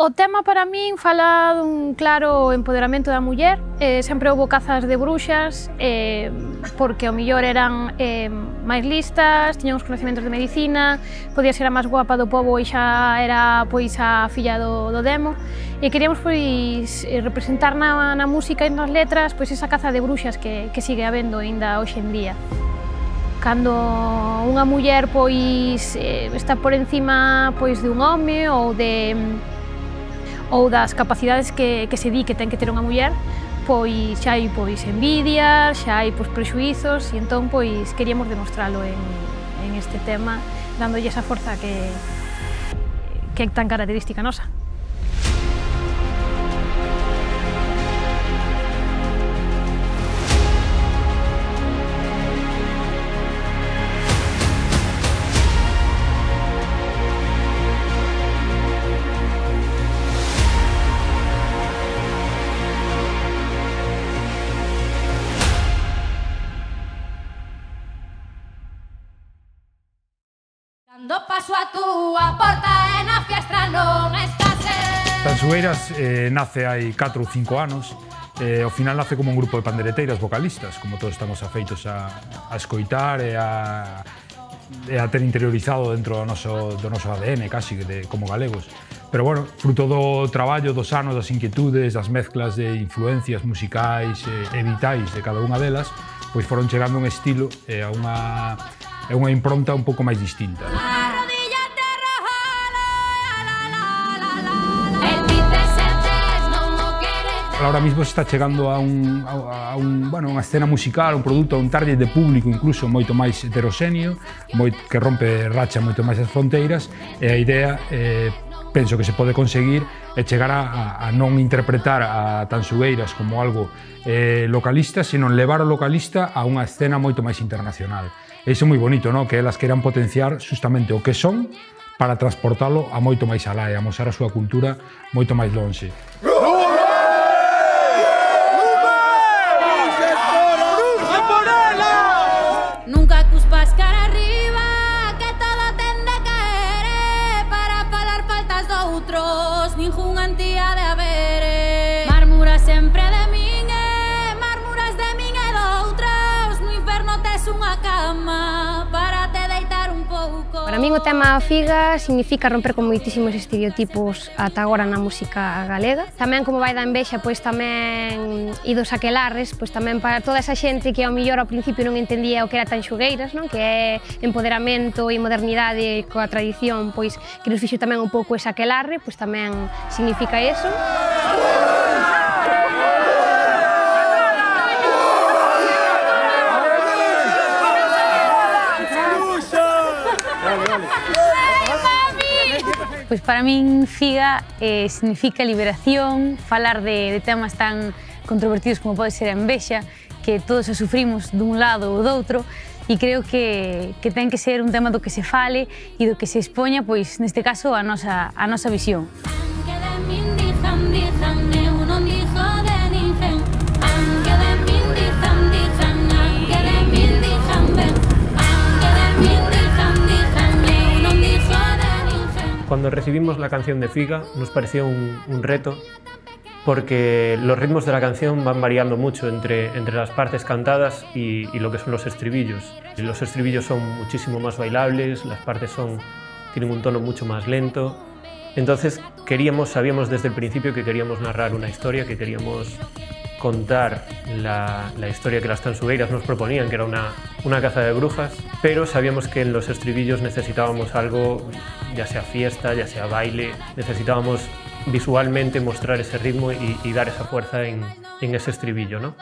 O tema para min fala dun claro empoderamento da muller. Eh, sempre houve cazas de bruxas, eh, porque o millor eran eh, máis listas, tiñan os conhecimentos de medicina, podía ser a máis guapa do povo e xa era pois a filla do, do demo. E queríamos pois eh, representar na, na música e nas letras pois esa caza de bruxas que, que sigue habendo aínda hoxe en día cando unha muller pois eh, está por encima pois dun home ou de ou das capacidades que, que se di que ten que ter unha muller, pois xa hai pois envidia, xa hai pois prexuizos e entón pois queríamos demostralo en, en este tema dándolle esa forza que, que é tan característica nosa. paso a túa porta e na fiestra non escase. Tansueiras eh, nace hai 4 ou 5 anos eh, ao final nace como un grupo de pandereteiras vocalistas, como todos estamos afeitos a, a escoitar e a, e a ter interiorizado dentro do noso, do noso ADN, casi, de, como galegos. Pero bueno, fruto do traballo, dos anos, das inquietudes, das mezclas de influencias musicais eh, e, e vitais de cada unha delas, pois foron chegando un estilo e a unha é unha impronta un pouco máis distinta. Ahora mismo se está chegando a, un, a, a un, bueno, unha escena musical, un produto, un target de público incluso moito máis heteroxéneo, moi, que rompe racha moito máis as fronteiras, e a idea eh, penso que se pode conseguir é chegar a, a non interpretar a Tansugueiras como algo eh, localista, sino levar o localista a unha escena moito máis internacional. E iso é moi bonito, no? que elas queran potenciar justamente o que son para transportalo a moito máis alá e amosar a súa cultura moito máis longe. había de haber eh. Marmuras sempre de min eh. Marmuras de min e doutras No inferno tes unha cama para Para min o tema Figa significa romper con moitísimos estereotipos ata agora na música galega. Tamén como vai da envexa, pois tamén idos aquelares, pois tamén para toda esa xente que ao millor ao principio non entendía o que era tan xugueiras, non? que é empoderamento e modernidade coa tradición, pois que nos fixo tamén un pouco esa aquelarre, pois tamén significa eso. Pois para min figa eh, significa liberación, falar de, de temas tan controvertidos como pode ser a envexa, que todos a sufrimos dun lado ou doutro, e creo que, que ten que ser un tema do que se fale e do que se expoña, pois neste caso, a nosa, a nosa visión. Anche min Cuando recibimos la canción de Figa nos pareció un, un reto porque los ritmos de la canción van variando mucho entre, entre las partes cantadas y, y lo que son los estribillos. Los estribillos son muchísimo más bailables, las partes son, tienen un tono mucho más lento. Entonces queríamos, sabíamos desde el principio que queríamos narrar una historia, que queríamos contar la, la historia que las tansugueiras nos proponían, que era una, una caza de brujas, pero sabíamos que en los estribillos necesitábamos algo, ya sea fiesta, ya sea baile, necesitábamos visualmente mostrar ese ritmo y, dar esa fuerza en, ese estribillo, ¿no?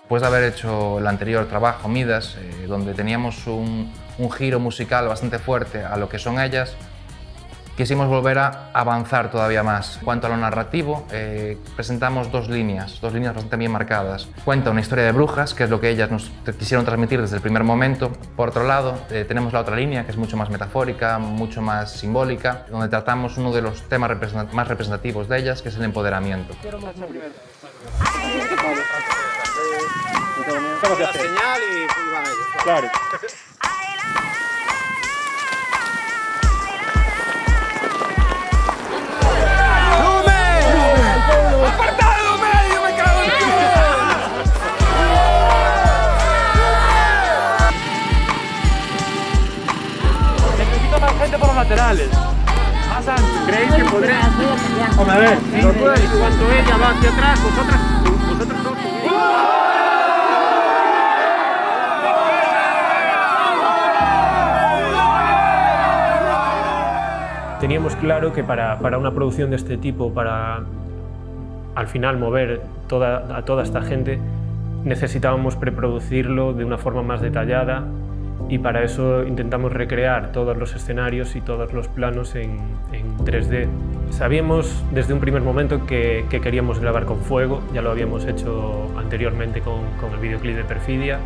Después de haber hecho el anterior trabajo, Midas, eh, donde teníamos un giro musical bastante fuerte a lo que son ellas, quisimos volver a avanzar todavía más. En cuanto a lo narrativo, eh, presentamos dos líneas, dos líneas bastante bien marcadas. Cuenta una historia de brujas, que es lo que ellas nos quisieron transmitir desde el primer momento. Por otro lado, eh, tenemos la otra línea, que es mucho más metafórica, mucho más simbólica, donde tratamos uno de los temas represent más representativos de ellas, que es el empoderamiento. Estamos de señal y. Claro. Laterales. Más ancho. ¿Creéis que podré? Hombre, a ver. Sí, y cuando ella va hacia atrás, vosotras, dos subís. Teníamos claro que para, para una producción de este tipo, para al final mover toda, a toda esta gente, necesitábamos preproducirlo de una forma más detallada y para eso intentamos recrear todos los escenarios y todos los planos en, en 3D. Sabíamos desde un primer momento que, que, queríamos grabar con fuego, ya lo habíamos hecho anteriormente con, con el videoclip de Perfidia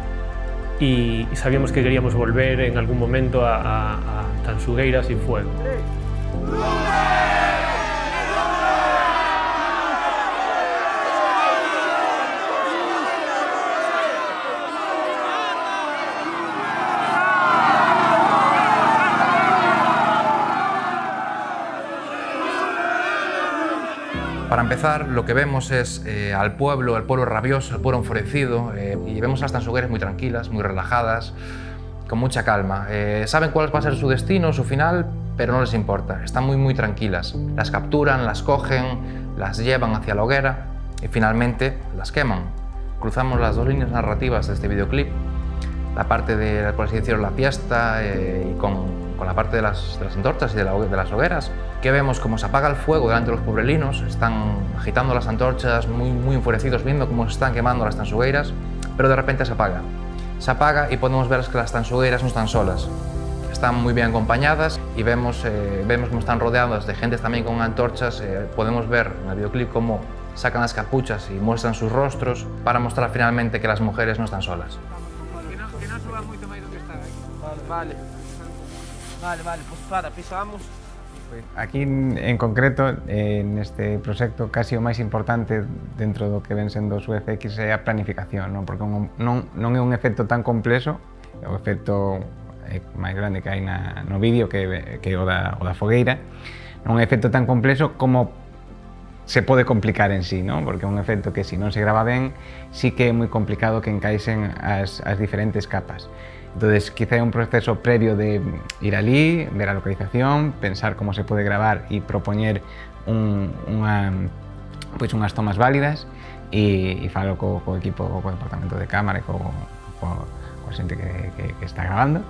y, y, sabíamos que queríamos volver en algún momento a, a, a Tansugueira sin fuego. Para empezar, lo que vemos es eh, al pueblo, al pueblo rabioso, al pueblo enfurecido, eh, y vemos a las tansugueras muy tranquilas, muy relajadas, con mucha calma. Eh, saben cuál va a ser su destino, su final, pero no les importa. Están muy, muy tranquilas. Las capturan, las cogen, las llevan hacia la hoguera y finalmente las queman. Cruzamos las dos líneas narrativas de este videoclip. La parte de, por así decirlo, la fiesta y con con la parte de las, de las antorchas y de, la, de, las hogueras, que vemos cómo se apaga el fuego delante de los pueblerinos, están agitando las antorchas, muy, muy enfurecidos, viendo cómo se están quemando las tansugueiras, pero de repente se apaga. Se apaga y podemos ver que las tansugueiras no están solas, están muy bien acompañadas y vemos, eh, vemos cómo están rodeadas de gente también con antorchas, eh, podemos ver en el videoclip cómo sacan las capuchas y muestran sus rostros para mostrar finalmente que las mujeres no están solas. Que no, que no suba moito máis do que está aquí. Vale. Vale. Vale, vale, pues para, pisamos. Aquí en concreto, neste proxecto, casi o máis importante dentro do que ven sendo os UFX é a planificación, non? porque non, non é un efecto tan complexo, é o efecto máis grande que hai na, no vídeo que, que o, da, o da fogueira, non é un efecto tan complexo como se pode complicar en sí, non? porque é un efecto que se si non se grava ben, sí que é moi complicado que encaixen as, as diferentes capas. Entonces, quizá é un proceso previo de ir alí, ver a localización, pensar como se pode gravar e propoñer un, unha, pois pues, unhas tomas válidas e, e falo co, co equipo, co departamento de cámara e co, co, co xente que, que, que está grabando.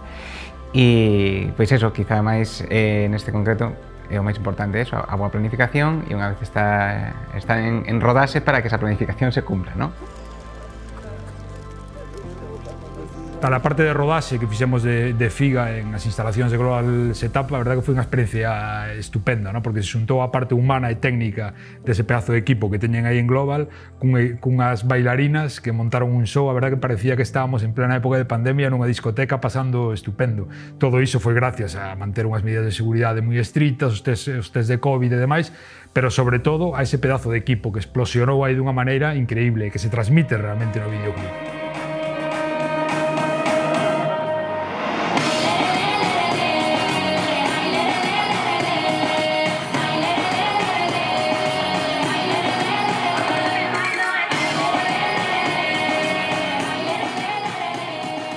E, pois eso, quizá máis eh, neste concreto, é o máis importante eso, a boa planificación e unha vez está, está en, en para que esa planificación se cumpla. tal a parte de rodaxe que fixemos de, de Figa en as instalacións de Global Setup, a verdade que foi unha experiencia estupenda, ¿no? porque se xuntou a parte humana e técnica dese pedazo de equipo que teñen aí en Global cun, eh, cunhas bailarinas que montaron un show, a verdade que parecía que estábamos en plena época de pandemia nunha discoteca pasando estupendo. Todo iso foi gracias a manter unhas medidas de seguridade moi estritas, os test, os test de COVID e demais, pero sobre todo a ese pedazo de equipo que explosionou aí dunha maneira increíble que se transmite realmente no videoclip.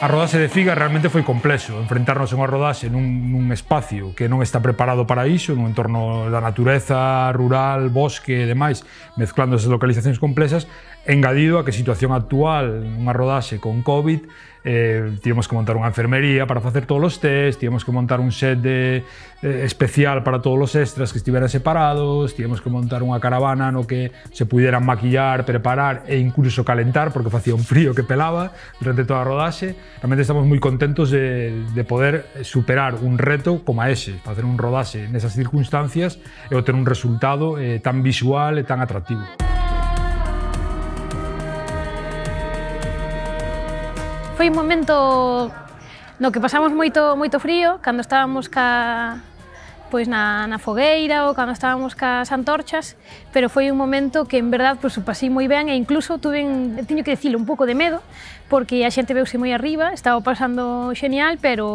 A rodaxe de Figa realmente foi complexo. Enfrentarnos a unha rodaxe nun, nun espacio que non está preparado para iso, nun entorno da natureza, rural, bosque e demais, mezclando esas localizacións complexas, Engadido a que situación actual, unha rodaxe con COVID, eh, tíamos que montar unha enfermería para facer todos os test, tíamos que montar un set de, eh, especial para todos os extras que estiveran separados, tíamos que montar unha caravana no que se pudieran maquillar, preparar e incluso calentar, porque facía un frío que pelaba durante toda a rodaxe. Realmente estamos moi contentos de, de poder superar un reto como ese, facer un rodaxe nesas circunstancias e obter un resultado eh, tan visual e tan atractivo. Foi un momento no que pasamos moito moito frío cando estábamos ca pois na, na fogueira ou cando estábamos cas antorchas, pero foi un momento que en verdad pois, o pasei moi ben e incluso tuve, teño que dicilo, un pouco de medo, porque a xente veuse moi arriba, estaba pasando genial, pero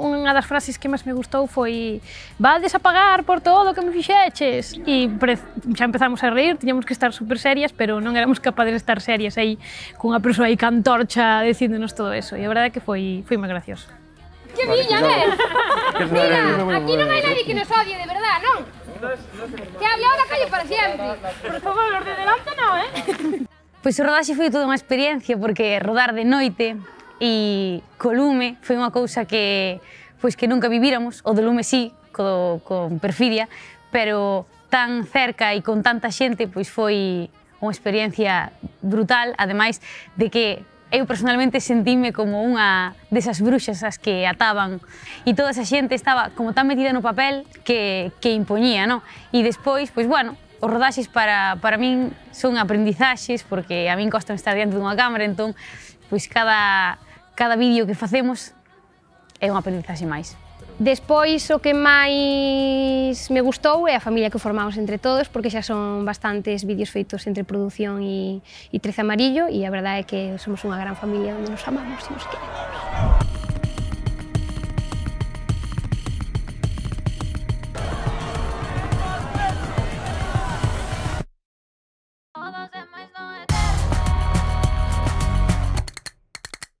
unha das frases que máis me gustou foi vades a pagar por todo o que me fixeches. E pre, xa empezamos a reír, tiñamos que estar super serias, pero non éramos capaces de estar serias aí cunha persoa aí cantorcha dicíndonos todo eso. E a verdade é que foi, foi moi gracioso. Que viña, ves? Mira, aquí non hai nadie que nos odie, de verdad, non? Que a da calle para sempre. Por favor, os de delante non, eh? Pois o rodaxe foi toda unha experiencia, porque rodar de noite e co lume foi unha cousa que pois que nunca vivíramos, o do lume sí, co, con perfidia, pero tan cerca e con tanta xente pois foi unha experiencia brutal, ademais de que Eu personalmente sentíme como unha desas bruxas as que ataban e toda esa xente estaba como tan metida no papel que, que impoñía, non? E despois, pois bueno, os rodaxes para, para min son aprendizaxes porque a min costa estar diante dunha cámara, entón, pois cada, cada vídeo que facemos é unha aprendizaxe máis. Despois, o que máis me gustou é a familia que formamos entre todos, porque xa son bastantes vídeos feitos entre produción e, e Trece Amarillo, e a verdade é que somos unha gran familia onde nos amamos e nos queremos.